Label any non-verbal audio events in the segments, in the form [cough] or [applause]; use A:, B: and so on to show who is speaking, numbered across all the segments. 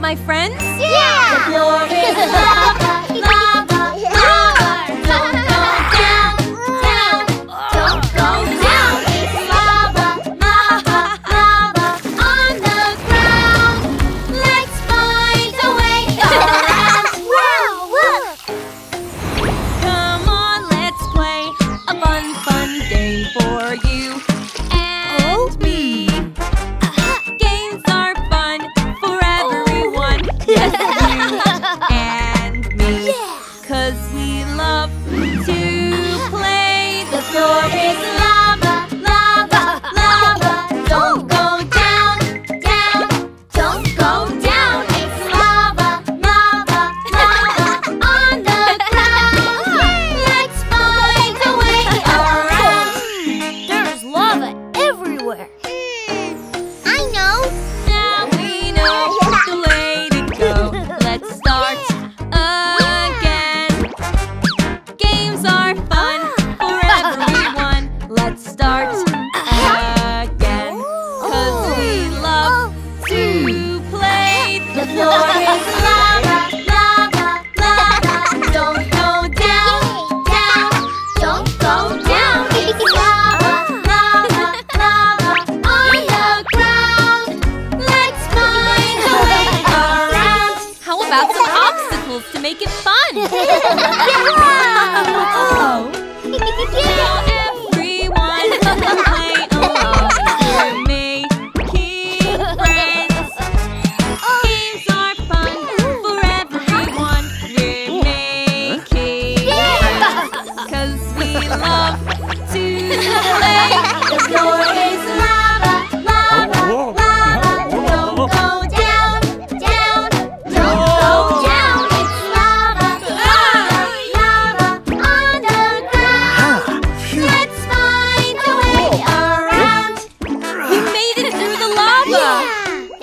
A: my friends?
B: Yeah! [laughs]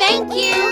B: Thank you.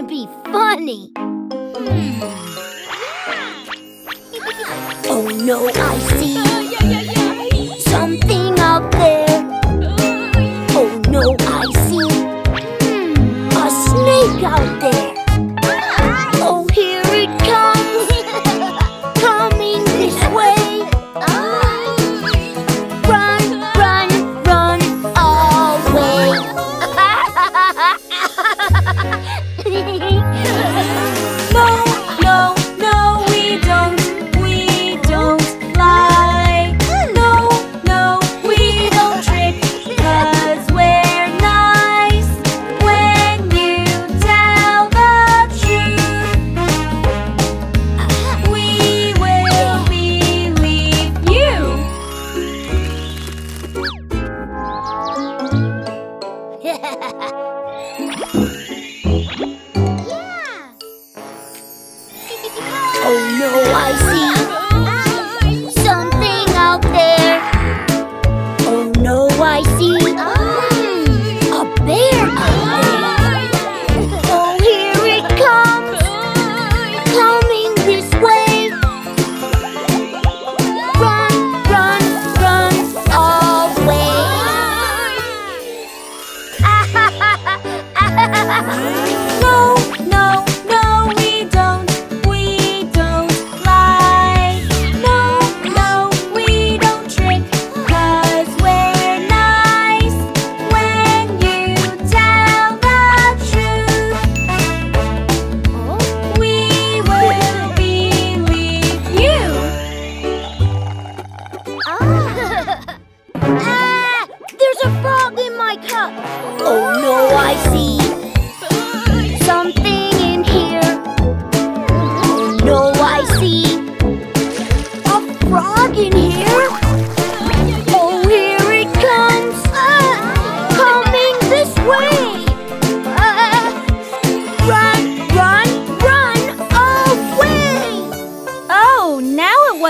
B: gonna be funny. Hmm.
C: Oh no, I see oh, something up there. Oh. oh
A: no,
C: I see hmm, a snake out there.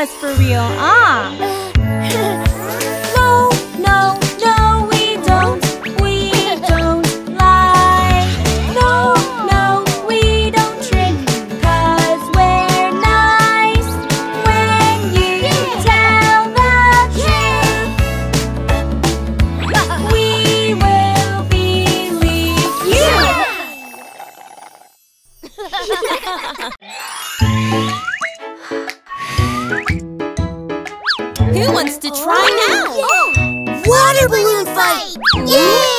A: was for real, ah! to try oh, now! Yeah.
C: Water balloon fight! Yay!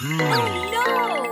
A: Mm. Oh no!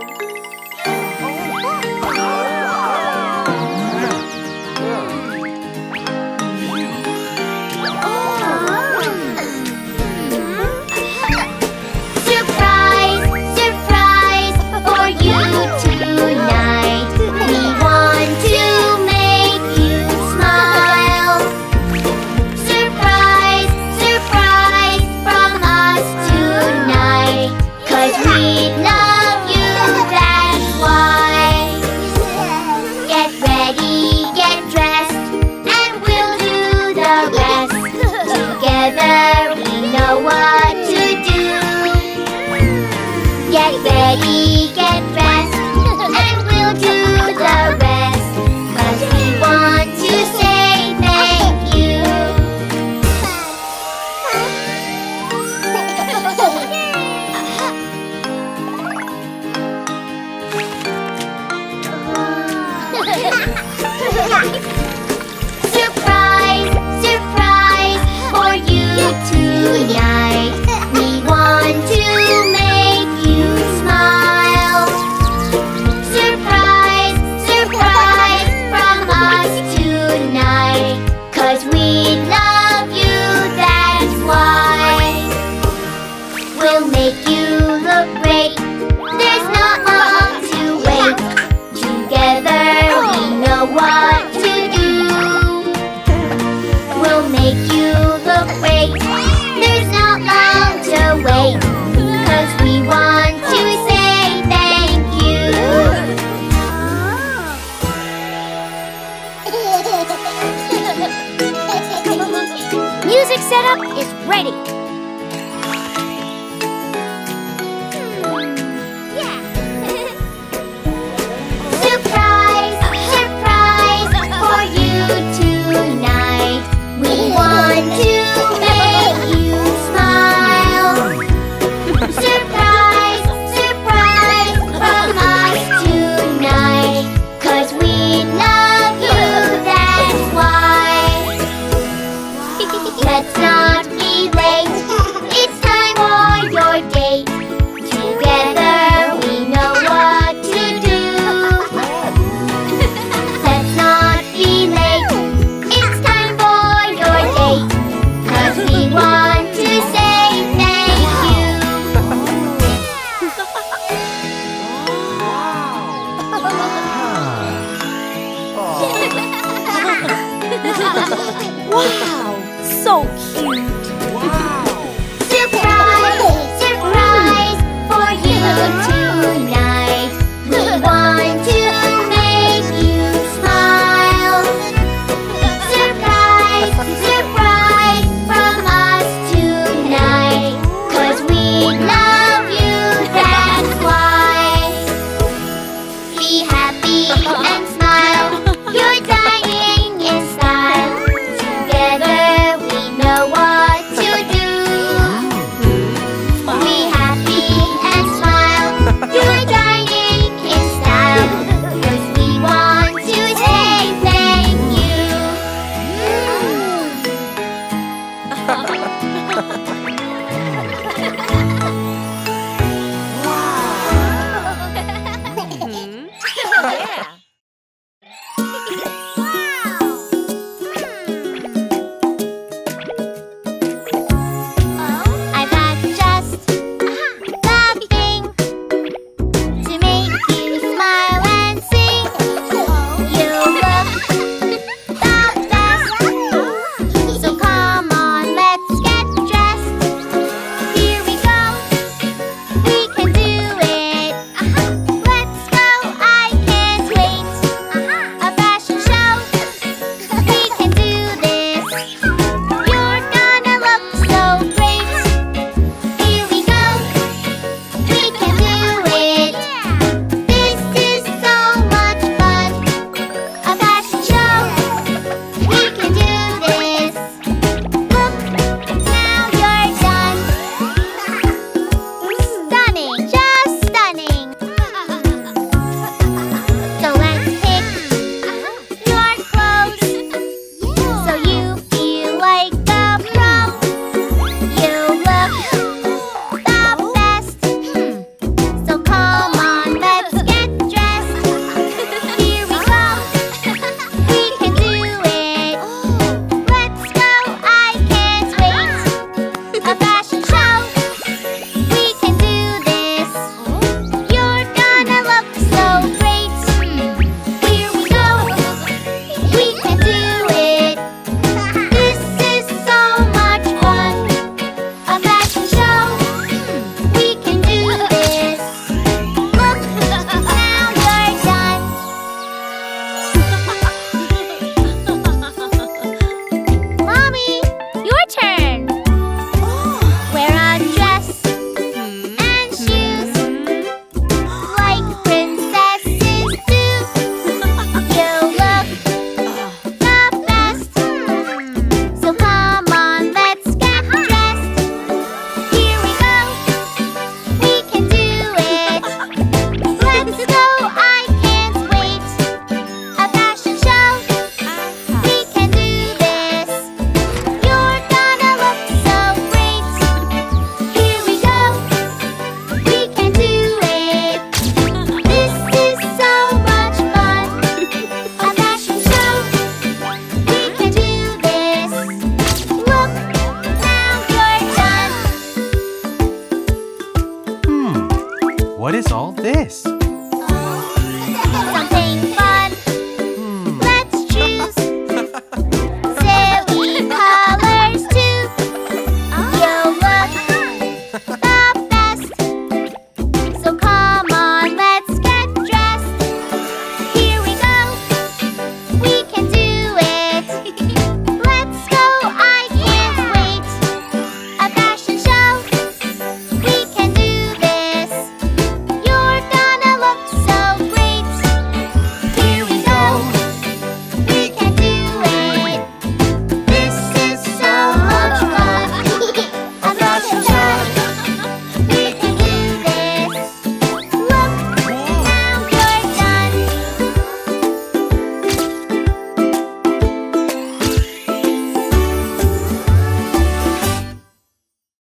A: what
C: to do. Get ready.
B: So cute.